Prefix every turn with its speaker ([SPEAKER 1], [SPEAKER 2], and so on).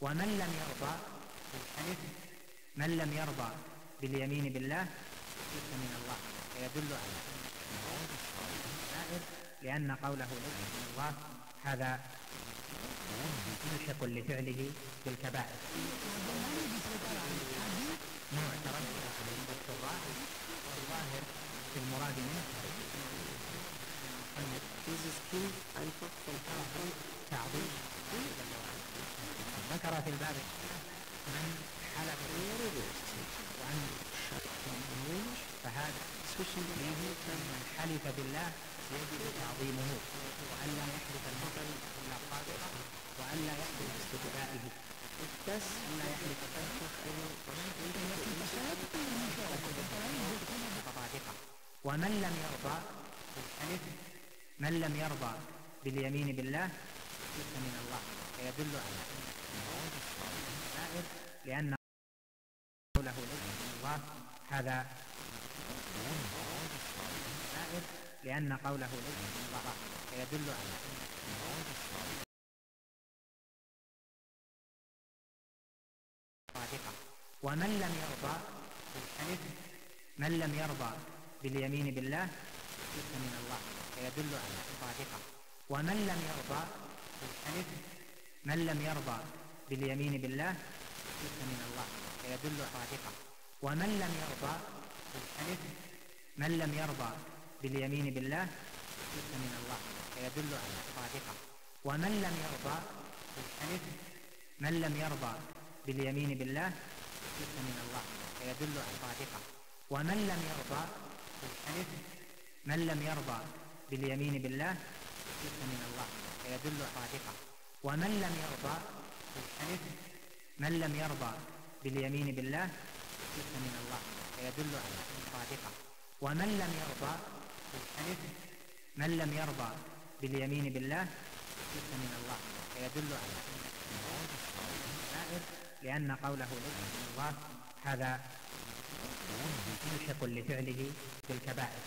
[SPEAKER 1] ومن لم يرضى بالحلف من لم يرضى باليمين بالله ليس من الله. فيدل على الكبائر لأن قوله ليس من الله هذا ملحق لفعله بالكبائر. نوع ترجح عند الشراح والظاهر في المراد منه تعظيم. ذكر في الباب. من حلف وأن فهذا
[SPEAKER 2] zwischen den
[SPEAKER 1] من حلف بالله يجب تعظيمه وأن لا يحلف المثل إلا صادقا وأن لا يحلف استدعائه أن لا صادقا ومن لم يرضى بالحلف من لم يرضى باليمين بالله من الله. فيدل على الكبائر لأن قوله ليس من الله هذا لأن قوله ليس من الله فيدل على صادقة ومن لم يرضى بالحلف من لم يرضى باليمين بالله ليس من الله فيدل على صادقة ومن لم يرضى بالحلف من لم يرضى باليمين بالله ليس من الله فيدل صادقة ومن لم يرضى بالحلف من لم يرضى باليمين بالله ليس من الله فيدل صادقة ومن لم يرضى بالحلف من لم يرضى باليمين بالله ليس من الله فيدل صادقة ومن لم يرضى بالحلف من لم يرضى باليمين بالله ليس من الله فيدل صادقة ومن لم يرضى بالحلف من لم يرضى باليمين بالله ليس من الله فيدل على صادقة ومن لم يرضى بالحلف من لم يرضى باليمين بالله ليس من الله فيدل على الكبائر لأن قوله ليس من الله هذا ملحق لفعله بالكبائر.